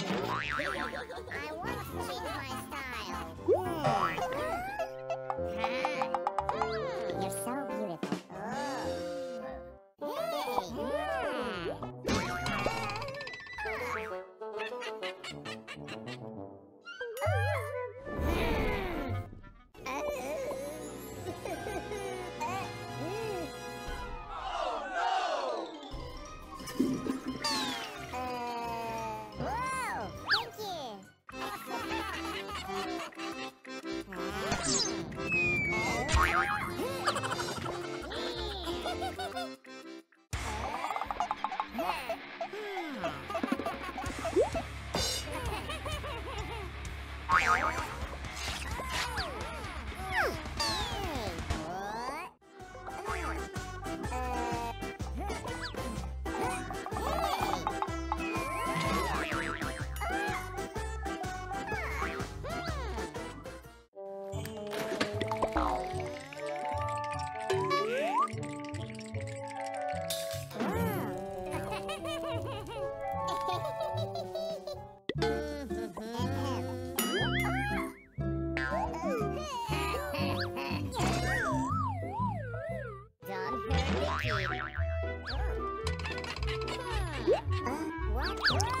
I want Hmm. Huh? What?